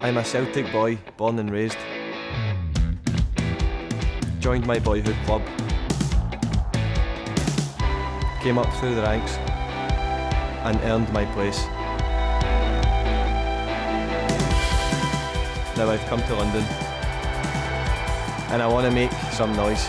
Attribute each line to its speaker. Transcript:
Speaker 1: I'm a Celtic boy, born and raised. Joined my boyhood club. Came up through the ranks and earned my place. Now I've come to London and I want to make some noise.